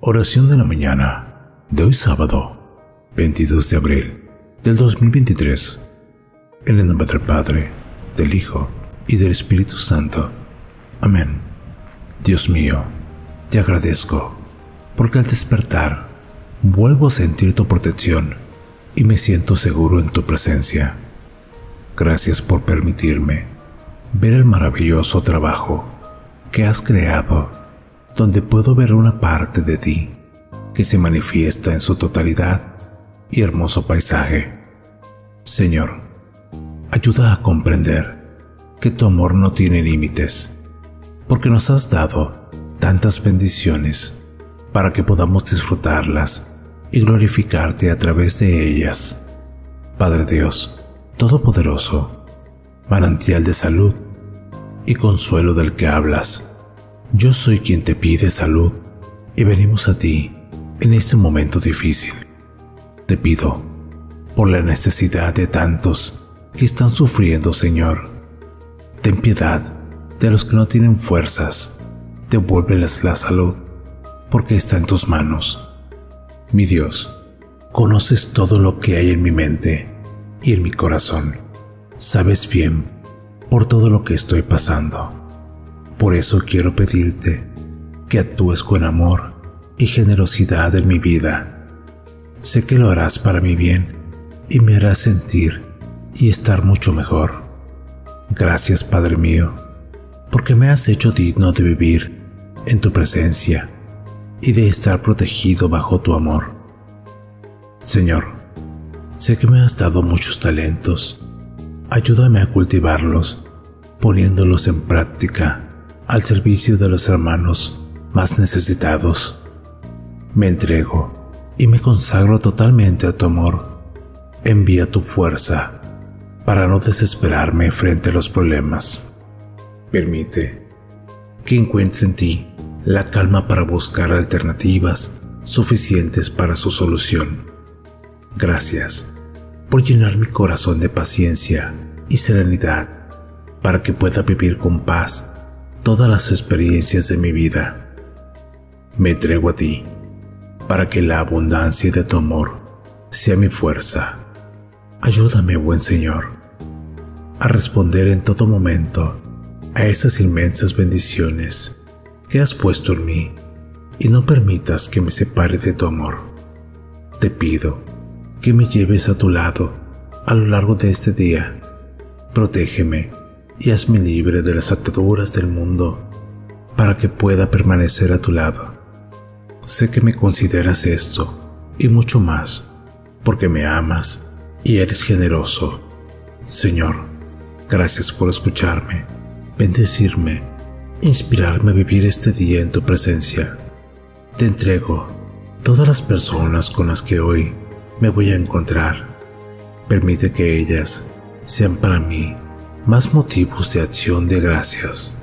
Oración de la mañana de hoy sábado, 22 de abril del 2023. En el nombre del Padre, del Hijo y del Espíritu Santo. Amén. Dios mío, te agradezco porque al despertar vuelvo a sentir tu protección y me siento seguro en tu presencia. Gracias por permitirme ver el maravilloso trabajo que has creado donde puedo ver una parte de ti que se manifiesta en su totalidad y hermoso paisaje. Señor, ayuda a comprender que tu amor no tiene límites, porque nos has dado tantas bendiciones para que podamos disfrutarlas y glorificarte a través de ellas. Padre Dios, Todopoderoso, manantial de salud y consuelo del que hablas, yo soy quien te pide salud y venimos a ti en este momento difícil. Te pido por la necesidad de tantos que están sufriendo, Señor. Ten piedad de los que no tienen fuerzas. Devuélveles la salud porque está en tus manos. Mi Dios, conoces todo lo que hay en mi mente y en mi corazón. Sabes bien por todo lo que estoy pasando. Por eso quiero pedirte que actúes con amor y generosidad en mi vida. Sé que lo harás para mi bien y me harás sentir y estar mucho mejor. Gracias, Padre mío, porque me has hecho digno de vivir en tu presencia y de estar protegido bajo tu amor. Señor, sé que me has dado muchos talentos. Ayúdame a cultivarlos, poniéndolos en práctica al servicio de los hermanos más necesitados. Me entrego y me consagro totalmente a tu amor. Envía tu fuerza para no desesperarme frente a los problemas. Permite que encuentre en ti la calma para buscar alternativas suficientes para su solución. Gracias por llenar mi corazón de paciencia y serenidad para que pueda vivir con paz todas las experiencias de mi vida. Me entrego a ti para que la abundancia de tu amor sea mi fuerza. Ayúdame, buen Señor, a responder en todo momento a esas inmensas bendiciones que has puesto en mí y no permitas que me separe de tu amor. Te pido que me lleves a tu lado a lo largo de este día. Protégeme y hazme libre de las ataduras del mundo para que pueda permanecer a tu lado. Sé que me consideras esto y mucho más, porque me amas y eres generoso. Señor, gracias por escucharme, bendecirme, inspirarme a vivir este día en tu presencia. Te entrego todas las personas con las que hoy me voy a encontrar. Permite que ellas sean para mí más motivos de acción de gracias.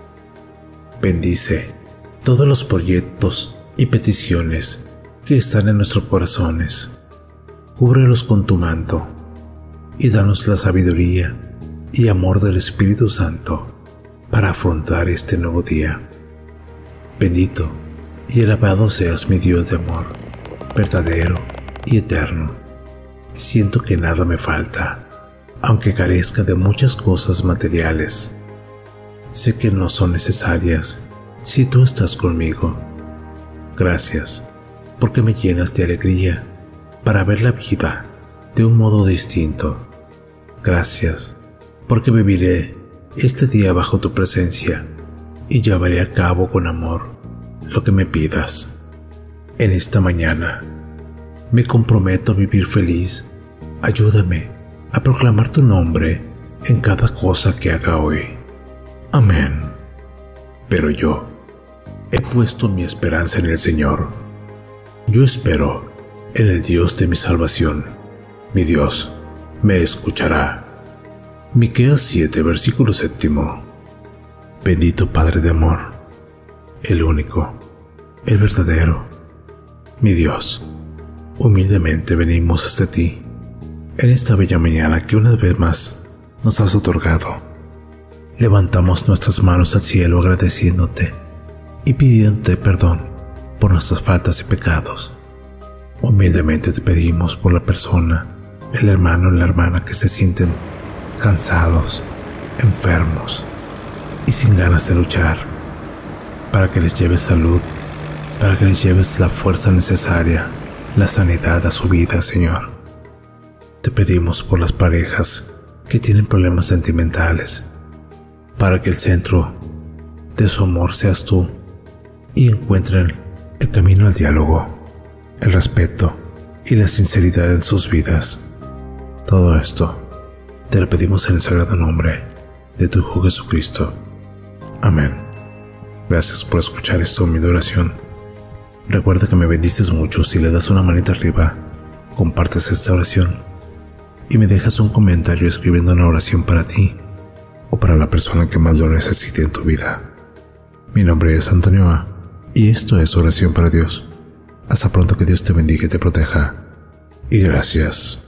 Bendice todos los proyectos y peticiones que están en nuestros corazones. Cúbrelos con tu manto y danos la sabiduría y amor del Espíritu Santo para afrontar este nuevo día. Bendito y alabado seas mi Dios de amor, verdadero y eterno. Siento que nada me falta aunque carezca de muchas cosas materiales. Sé que no son necesarias si tú estás conmigo. Gracias, porque me llenas de alegría para ver la vida de un modo distinto. Gracias, porque viviré este día bajo tu presencia y llevaré a cabo con amor lo que me pidas. En esta mañana me comprometo a vivir feliz. Ayúdame a proclamar tu nombre en cada cosa que haga hoy. Amén. Pero yo he puesto mi esperanza en el Señor. Yo espero en el Dios de mi salvación. Mi Dios me escuchará. Miqueas 7, versículo séptimo. Bendito Padre de amor, el único, el verdadero, mi Dios, humildemente venimos hasta ti en esta bella mañana que una vez más nos has otorgado. Levantamos nuestras manos al cielo agradeciéndote y pidiéndote perdón por nuestras faltas y pecados. Humildemente te pedimos por la persona, el hermano o la hermana que se sienten cansados, enfermos y sin ganas de luchar, para que les lleves salud, para que les lleves la fuerza necesaria, la sanidad a su vida, Señor. Te pedimos por las parejas que tienen problemas sentimentales, para que el centro de su amor seas tú y encuentren el camino al diálogo, el respeto y la sinceridad en sus vidas. Todo esto te lo pedimos en el sagrado nombre de tu Hijo Jesucristo. Amén. Gracias por escuchar esto, mi oración. Recuerda que me bendices mucho si le das una manita arriba, compartes esta oración y me dejas un comentario escribiendo una oración para ti o para la persona que más lo necesite en tu vida. Mi nombre es Antonio A y esto es Oración para Dios. Hasta pronto que Dios te bendiga y te proteja. Y gracias.